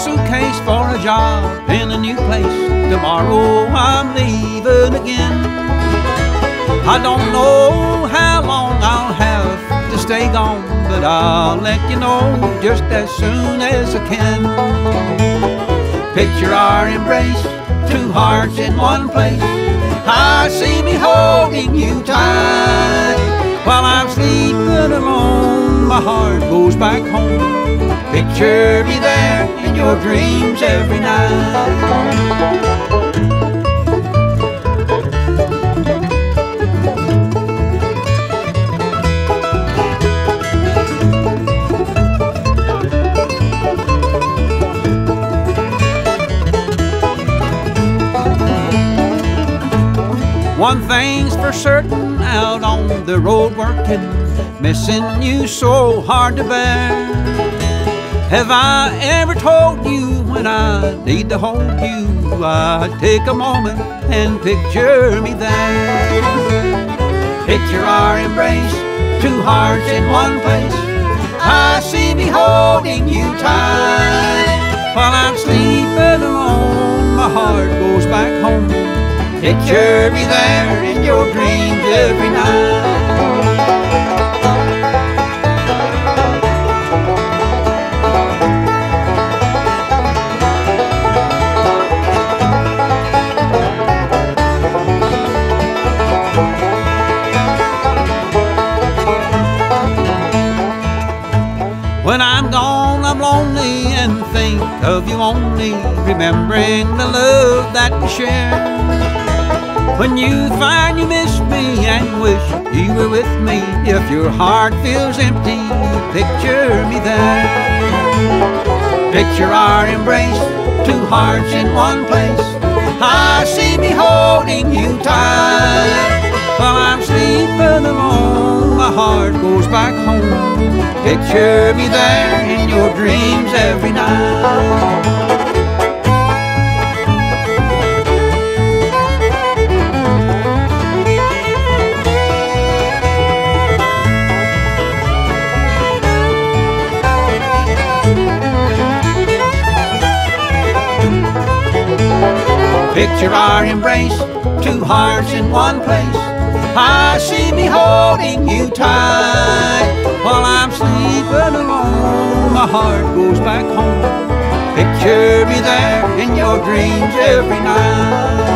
suitcase for a job in a new place. Tomorrow I'm leaving again. I don't know how long I'll have to stay gone, but I'll let you know just as soon as I can. Picture our embrace, two hearts in one place. I see me holding you tight while I'm sleeping alone. My heart goes back home Picture me there in your dreams every night. One thing's for certain out on the road working, missing you so hard to bear. Have I ever told you when I need to hold you? I take a moment and picture me there. Picture our embrace, two hearts in one place. I see me holding you tight while I'm sleeping alone. My heart goes back home. Picture me there in your dreams every night. I'm gone, I'm lonely and think of you only, remembering the love that we shared. When you find you miss me and wish you were with me, if your heart feels empty, picture me there. Picture our embrace, two hearts in one place. I see me holding you tight while I'm sleeping alone. Heart goes back home. Picture me there in your dreams every night. Picture our embrace, two hearts in one place. I see me holding you tight while I'm sleeping alone. My heart goes back home. Picture me there in your dreams every night.